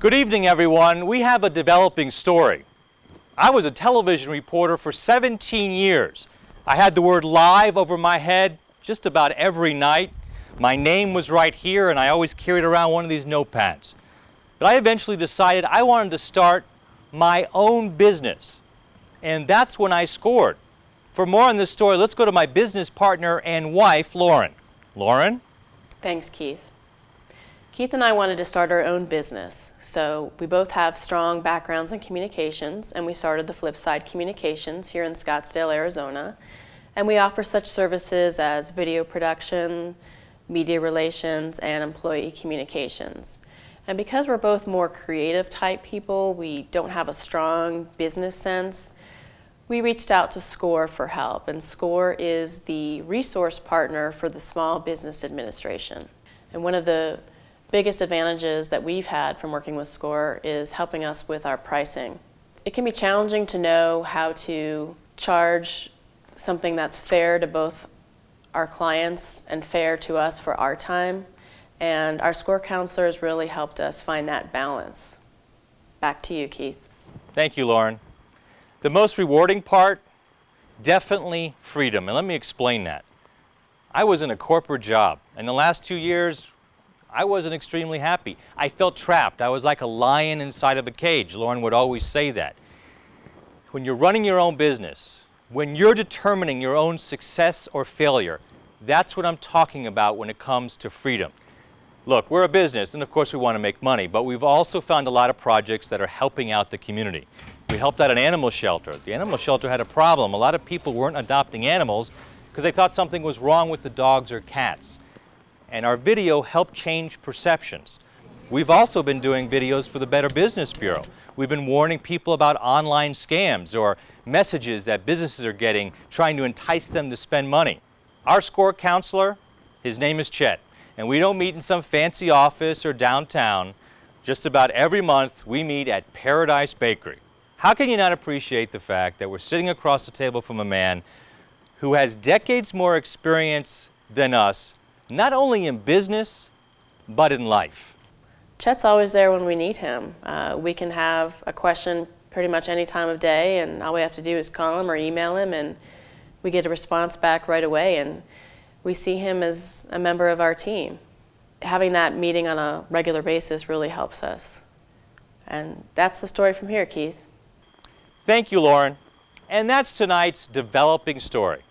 Good evening, everyone. We have a developing story. I was a television reporter for 17 years. I had the word live over my head just about every night. My name was right here, and I always carried around one of these notepads. But I eventually decided I wanted to start my own business. And that's when I scored. For more on this story, let's go to my business partner and wife, Loren. Loren? Thanks, Keith. Keith and I wanted to start our own business, so we both have strong backgrounds in communications, and we started the Flip Side Communications here in Scottsdale, Arizona. And we offer such services as video production, media relations, and employee communications. And because we're both more creative type people, we don't have a strong business sense, we reached out to SCORE for help, and SCORE is the resource partner for the Small Business Administration. And one of the biggest advantages that we've had from working with SCORE is helping us with our pricing. It can be challenging to know how to charge something that's fair to both our clients and fair to us for our time. And our SCORE counselors really helped us find that balance. Back to you, Keith. Thank you, Loren. The most rewarding part, definitely freedom. And let me explain that. I was in a corporate job. In the last two years, I wasn't extremely happy. I felt trapped. I was like a lion inside of a cage. Loren would always say that. When you're running your own business, when you're determining your own success or failure, that's what I'm talking about when it comes to freedom. Look, we're a business, and of course we want to make money, but we've also found a lot of projects that are helping out the community. We helped out an animal shelter. The animal shelter had a problem. A lot of people weren't adopting animals because they thought something was wrong with the dogs or cats and our video helped change perceptions. We've also been doing videos for the Better Business Bureau. We've been warning people about online scams or messages that businesses are getting trying to entice them to spend money. Our SCORE counselor, his name is Chet, and we don't meet in some fancy office or downtown. Just about every month, we meet at Paradise Bakery. How can you not appreciate the fact that we're sitting across the table from a man who has decades more experience than us not only in business, but in life. Chet's always there when we need him. Uh, we can have a question pretty much any time of day, and all we have to do is call him or email him, and we get a response back right away, and we see him as a member of our team. Having that meeting on a regular basis really helps us. And that's the story from here, Keith. Thank you, Loren. And that's tonight's developing story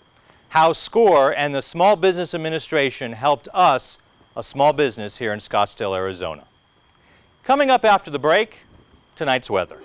how SCORE and the Small Business Administration helped us, a small business here in Scottsdale, Arizona. Coming up after the break, tonight's weather.